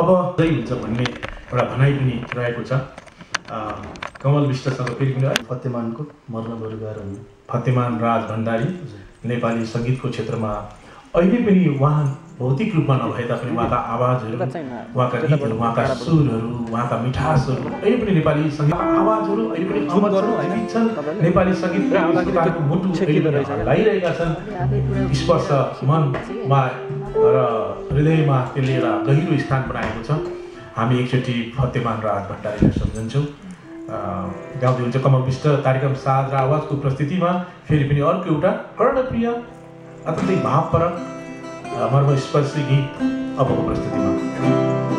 अब जै हुन्छ भन्ने एउटा भनाइ पनि रहेको छ। अ, कमल विष्टसँग फेरि पनि है, फतेमानको मर्न बरु गाह्रो हुनु फतेमान राज भण्डारी नेपाली सङ्गीतको क्षेत्रमा अहिले पनि उहाँ भौतिक रूपमा नभए तापनि उहाँका आवाजहरू उहाँका गीतहरू उहाँका सुरहरू उहाँका मिठासहरू अहिले पनि नेपाली सङ्गीत आवाजहरू अहिले पनि? जीवित छन्। नेपाली सङ्गीत मुटु हल्लाइरहेका छन्। स्पर्श मनमा र हृदयमा त्यसले एउटा गहिरो स्थान बनाएको छ। हामी एकचोटि फतेमान राज भण्डारीलाई सम्झन्छौँ। गाउँदै हुन्छ कमल विष्ट। कार्यक्रम साज र आवाजको प्रस्तुतिमा फेरि पनि अर्को एउटा कर्णप्रिय अत्यन्तै भावपरक मर्मस्पर्शी गीत अबको प्रस्तुतिमा।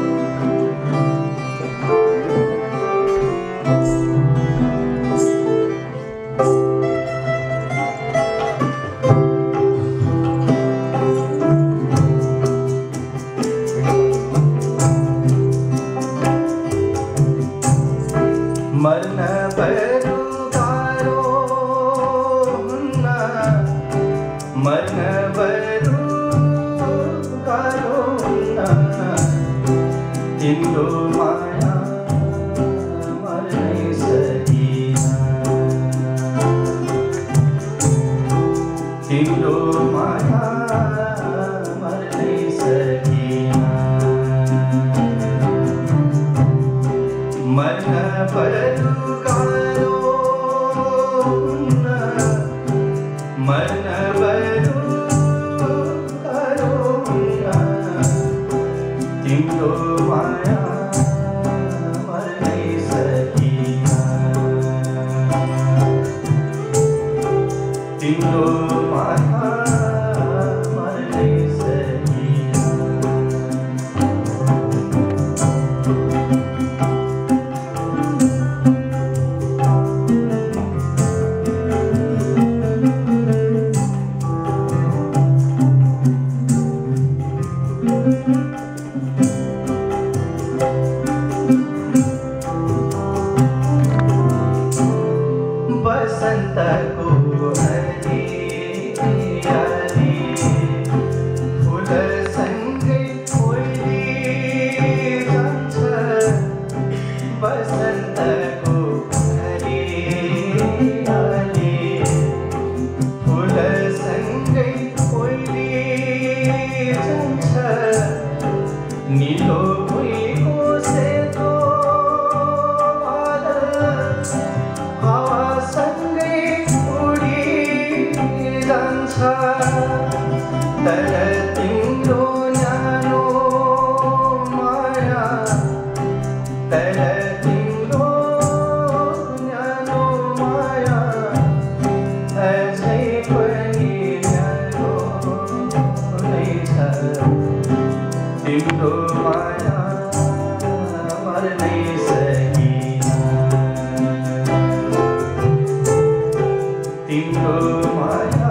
Tinto maya, amar ni sehina. Tinto maya.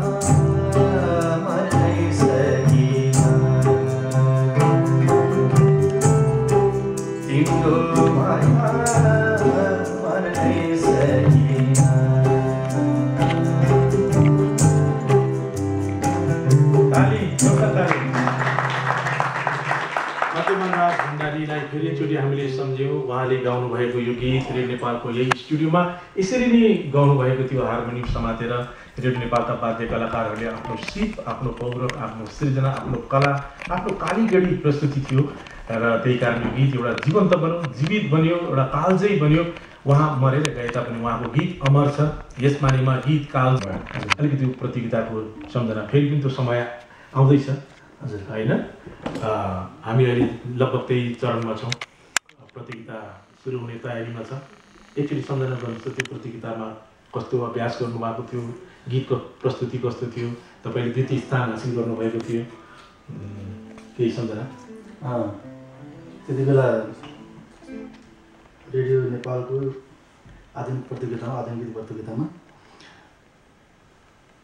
उहाँले गाउनुभएको यो गीत रेडियो नेपालको यही स्टुडियोमा यसरी नै गाउनुभएको थियो हार्मोनियम समातेर। रेडियो नेपालका वाद्य कलाकारहरूले आफ्नो सिप आफ्नो पौरख आफ्नो सृजना आफ्नो कला आफ्नो कालीगढी प्रस्तुति थियो। र त्यही कारण यो गीत एउटा जीवन्त बन्यो जीवित बन्यो एउटा कालजै बन्यो। उहाँ मरेर गए तापनि उहाँको गीत अमर छ। यस मानेमा गीत काल अलिकति प्रतियोगिताको सम्झना। फेरि पनि त्यो समय आउँदैछ। हजुर होइन? हामी अहिले लगभग त्यही चरणमा छौँ। प्रतियोगिता सुरु हुने तयारीमा छ। एकचोटि सम्झना गर्नुहोस् त्यो प्रतियोगितामा कस्तो अभ्यास गर्नुभएको थियो गीतको प्रस्तुति कस्तो थियो तपाईँले द्वितीय स्थान हासिल गर्नुभएको थियो। केही सम्झना? त्यति बेला रेडियो नेपालको आधुनिक प्रतियोगितामा आधुनिक गीत प्रतियोगितामा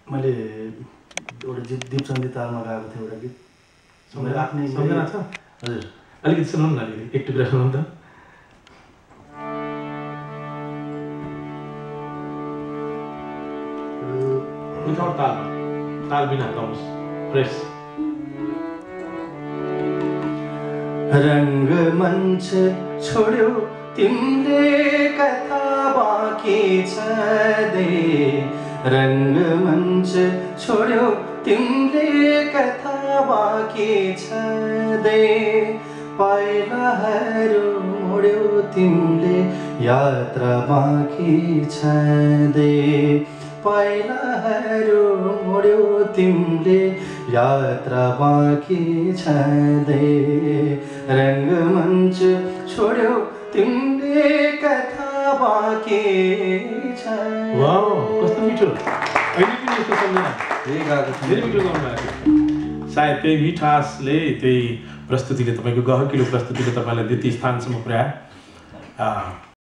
मैले एउटा दीप दीपचन्दी तालमा गाएको थिएँ एउटा गीत। सम्झना छ हजुर। अलिकति सुनाउनु न अलिकति एक टुक्रा सुनाउनु त। उठाउनु तालमा ताल बिना गाउनुहोस् फ्रेस रङ्गमञ्च छोड्यो तिमीले कथा बाँकी छ दे रङ्गमञ्च छोड्यो तिमीले कथा बाँकी छ दे पाइलाहरू मोड्यो तिमीले। यात्रा बाँकी छ दे पाइलाहरू मोड्यो तिमीले। यात्रा बाँकी छ दे रङ्गमञ्च छोड्यो तिमीले। कथा बाँकी छ कस्तो मिठो। अहिले पनि यस्तो सम्झना। धेरै मिठो गाउनु भएको सायद त्यही मिठासले त्यही प्रस्तुतिले तपाईँको गहकिलो प्रस्तुतिले तपाईँलाई द्वितीय स्थानसम्म पुर्यायो